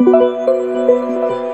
Música